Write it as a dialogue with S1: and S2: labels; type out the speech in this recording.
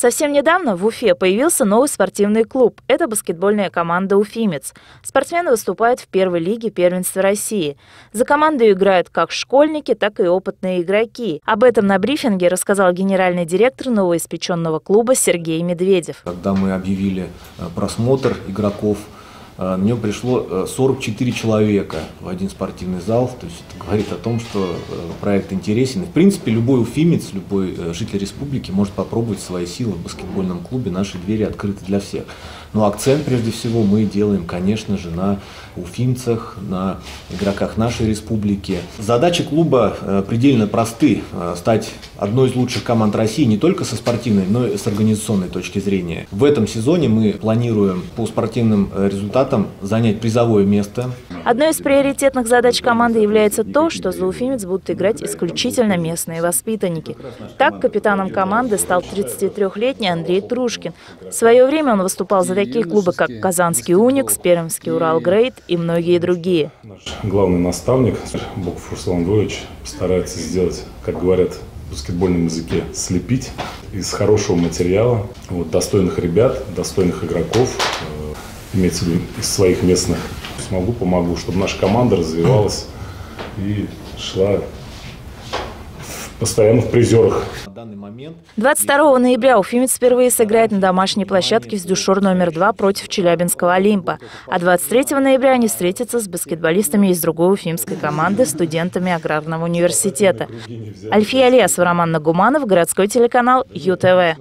S1: Совсем недавно в Уфе появился новый спортивный клуб. Это баскетбольная команда «Уфимец». Спортсмены выступают в первой лиге первенства России. За команду играют как школьники, так и опытные игроки. Об этом на брифинге рассказал генеральный директор новоиспеченного клуба Сергей Медведев.
S2: Когда мы объявили э, просмотр игроков на него пришло 44 э, человека в один спортивный зал. То есть это говорит о том, что э, проект интересен. И, в принципе, любой уфимец, любой житель республики может попробовать свои силы в баскетбольном клубе. Наши двери открыты для всех. Но акцент, прежде всего, мы делаем, конечно же, на уфимцах, на игроках нашей республики. Задачи клуба э, предельно просты. Э, стать одной из лучших команд России не только со спортивной, но и с организационной точки зрения. В этом сезоне мы планируем по спортивным э, результатам занять призовое место.
S1: Одной из приоритетных задач команды является то, что за уфимец будут играть исключительно местные воспитанники. Так, капитаном команды стал 33-летний Андрей Трушкин. В свое время он выступал за такие клубы, как Казанский «Уникс», Пермский «Урал Грейд» и многие другие.
S3: Главный наставник Боков Руслан Львович постарается сделать, как говорят в баскетбольном языке, слепить из хорошего материала вот, достойных ребят, достойных игроков, э, имеется в виду из своих местных. Смогу, помогу, чтобы наша команда развивалась и шла постоянно в призерах.
S1: 22 ноября Уфимец впервые сыграет на домашней площадке с Дюшор номер 2 против Челябинского Олимпа. А 23 ноября они встретятся с баскетболистами из другой уфимской команды, студентами Аграрного университета. Альфия Алиасова, Роман Нагуманов, городской телеканал ЮТВ.